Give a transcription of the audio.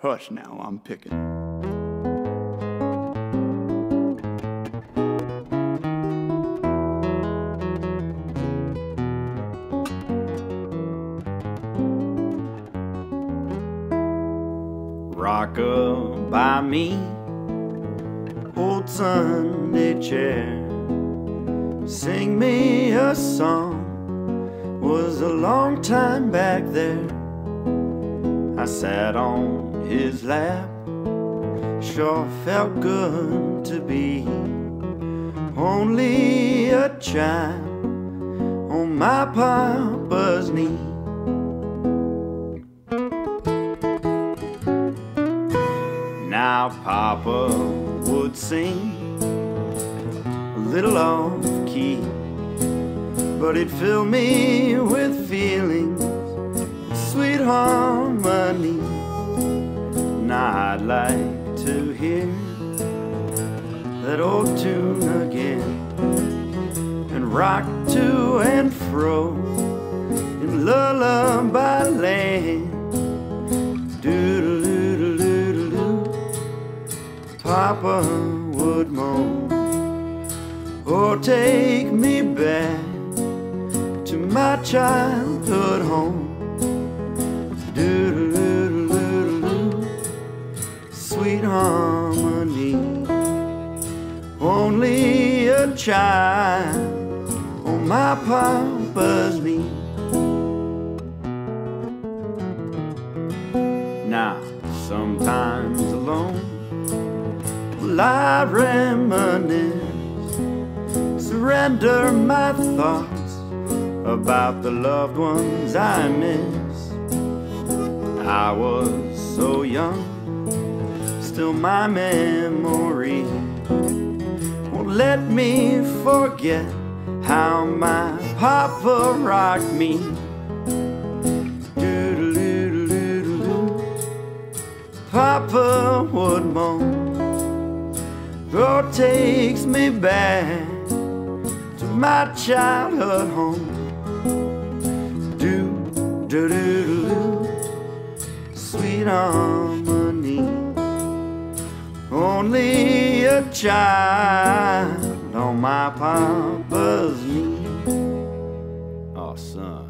Hush now, I'm picking. Rock up by me, old Sunday chair. Sing me a song. Was a long time back there. Sat on his lap. Sure felt good to be only a child on my papa's knee. Now Papa would sing a little off key, but it filled me with feelings, harmony. Now I'd like to hear that old tune again and rock to and fro in lullaby land. Doodle-doodle-doodle-doo, Papa would moan. Oh, take me back to my childhood home. Harmony. Only a child on my papa's knee. Now, sometimes alone, will I reminisce, surrender my thoughts about the loved ones I miss. I was so young, still my memory won't let me forget how my papa rocked me. Papa would moan. Oh, takes me back to my childhood home. Do do do do, sweet harmony only a child on my papa's knee. Oh, son.